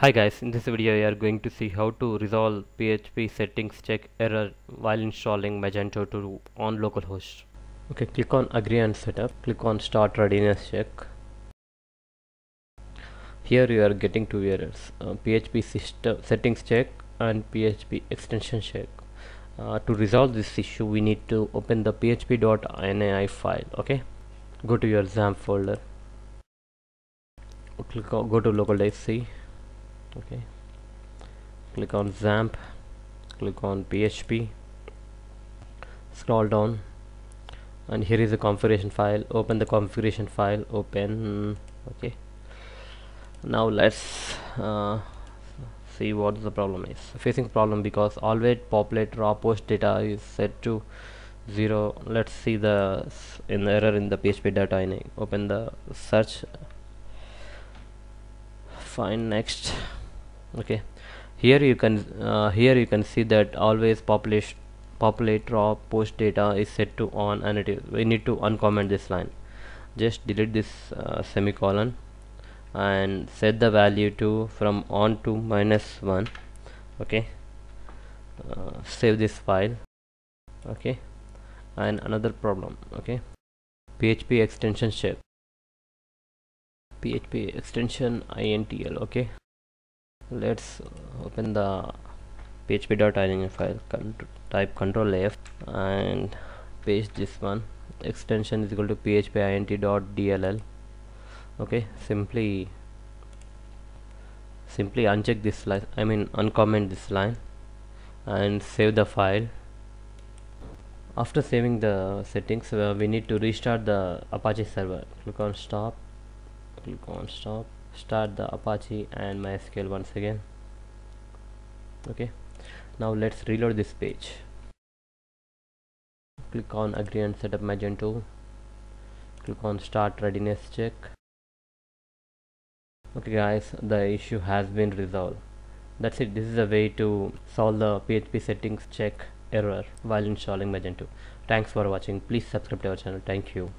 Hi guys, in this video we are going to see how to resolve PHP settings check error while installing Magento 2 on localhost. Okay, click on agree and setup, click on start readiness check. Here you are getting two errors, uh, PHP system settings check and PHP extension check. Uh, to resolve this issue we need to open the php.ini file, okay? Go to your XAMPP folder, click on, go to local C okay. Click on XAMPP. Click on PHP scroll down. And here is the configuration file. Open the configuration file. Open. Okay. Now let's uh, see what the problem is. Facing problem because always populate raw post data is set to zero. Let's see the in error in the php data in open the search. Find next okay. Here you can uh, here you can see that always populate populate raw post data is set to on and it is, we need to uncomment this line. Just delete this uh, semicolon and set the value to from on to minus 1 okay. Uh, save this file. Okay. And another problem. Okay. Php extension check php extension intl okay let's open the php.ini file type control f and paste this one. Extension is equal to php intl.dll okay simply simply uncheck this line I mean uncomment this line and save the file. After saving the settings uh, we need to restart the apache server. Click on stop click on stop start the apache and mysql once again. Okay. Now let's reload this page. Click on agree and set up magento click on start readiness check. Okay guys the issue has been resolved. That's it. This is a way to solve the php settings check error while installing magento thanks for watching. Please subscribe to our channel. Thank you